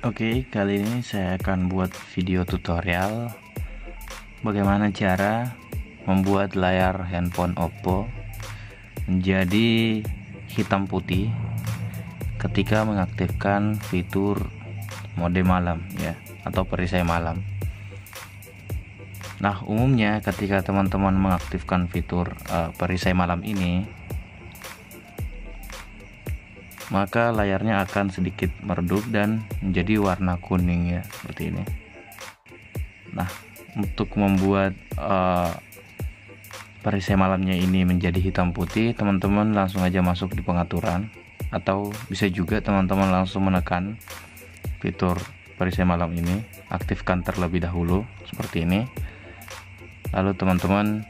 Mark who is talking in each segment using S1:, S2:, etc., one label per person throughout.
S1: Oke, kali ini saya akan buat video tutorial bagaimana cara membuat layar handphone Oppo menjadi hitam putih ketika mengaktifkan fitur mode malam ya atau perisai malam. Nah, umumnya ketika teman-teman mengaktifkan fitur uh, perisai malam ini maka layarnya akan sedikit meredup dan menjadi warna kuning ya seperti ini. Nah untuk membuat uh, perisai malamnya ini menjadi hitam putih teman-teman langsung aja masuk di pengaturan. Atau bisa juga teman-teman langsung menekan fitur perisai malam ini. Aktifkan terlebih dahulu seperti ini. Lalu teman-teman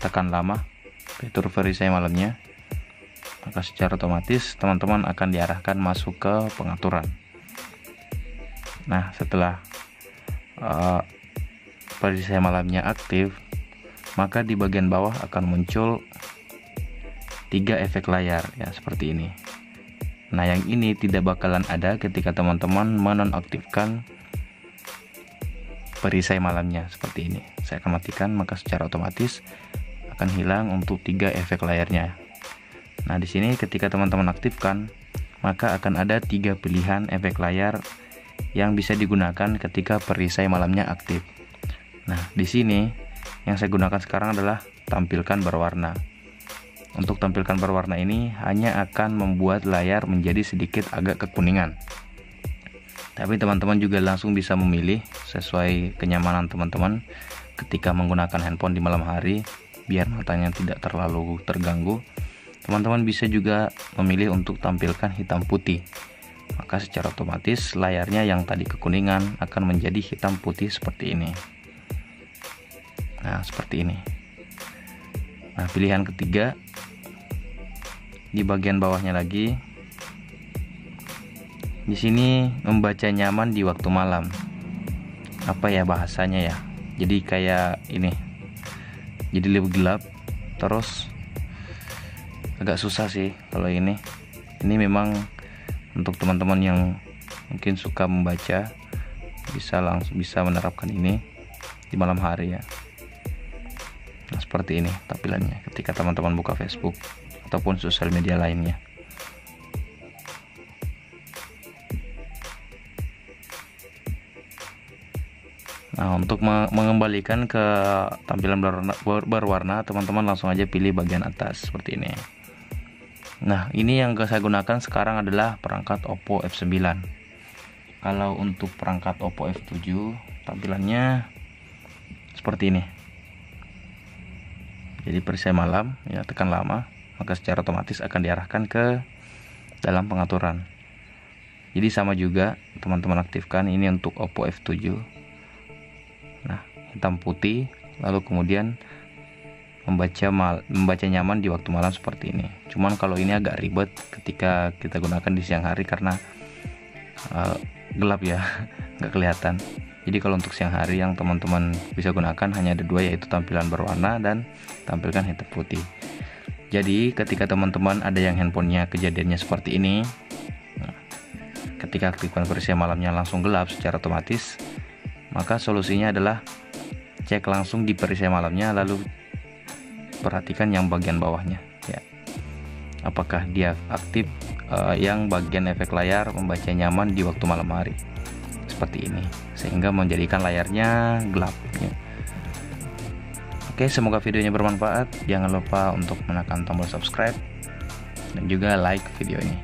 S1: tekan lama fitur perisai malamnya maka secara otomatis teman-teman akan diarahkan masuk ke pengaturan. Nah setelah uh, perisai malamnya aktif maka di bagian bawah akan muncul tiga efek layar ya seperti ini. Nah yang ini tidak bakalan ada ketika teman-teman menonaktifkan perisai malamnya seperti ini. Saya akan matikan maka secara otomatis akan hilang untuk tiga efek layarnya Nah, di sini ketika teman-teman aktifkan, maka akan ada tiga pilihan efek layar yang bisa digunakan ketika perisai malamnya aktif. Nah, di sini yang saya gunakan sekarang adalah tampilkan berwarna. Untuk tampilkan berwarna ini hanya akan membuat layar menjadi sedikit agak kekuningan. Tapi teman-teman juga langsung bisa memilih sesuai kenyamanan teman-teman ketika menggunakan handphone di malam hari biar matanya tidak terlalu terganggu Teman-teman bisa juga memilih untuk tampilkan hitam putih. Maka secara otomatis layarnya yang tadi kekuningan akan menjadi hitam putih seperti ini. Nah, seperti ini. Nah, pilihan ketiga di bagian bawahnya lagi. Di sini membaca nyaman di waktu malam. Apa ya bahasanya ya? Jadi kayak ini. Jadi lebih gelap terus agak susah sih kalau ini. Ini memang untuk teman-teman yang mungkin suka membaca bisa langsung bisa menerapkan ini di malam hari ya. Nah, seperti ini tampilannya ketika teman-teman buka Facebook ataupun sosial media lainnya. Nah, untuk mengembalikan ke tampilan berwarna, teman-teman langsung aja pilih bagian atas seperti ini. Nah, ini yang saya gunakan sekarang adalah perangkat Oppo F9. Kalau untuk perangkat Oppo F7, tampilannya seperti ini. Jadi perisai malam, ya tekan lama, maka secara otomatis akan diarahkan ke dalam pengaturan. Jadi sama juga teman-teman aktifkan ini untuk Oppo F7. Nah, hitam putih, lalu kemudian membaca mal, membaca nyaman di waktu malam seperti ini. Cuman kalau ini agak ribet ketika kita gunakan di siang hari karena uh, gelap ya, nggak kelihatan. Jadi kalau untuk siang hari yang teman-teman bisa gunakan hanya ada dua yaitu tampilan berwarna dan tampilkan hitam putih. Jadi ketika teman-teman ada yang handphonenya kejadiannya seperti ini, ketika aktifkan versi malamnya langsung gelap secara otomatis, maka solusinya adalah cek langsung di perisai malamnya lalu perhatikan yang bagian bawahnya ya. Apakah dia aktif uh, yang bagian efek layar membaca nyaman di waktu malam hari? Seperti ini sehingga menjadikan layarnya gelap ya. Oke semoga videonya bermanfaat. Jangan lupa untuk menekan tombol subscribe dan juga like video ini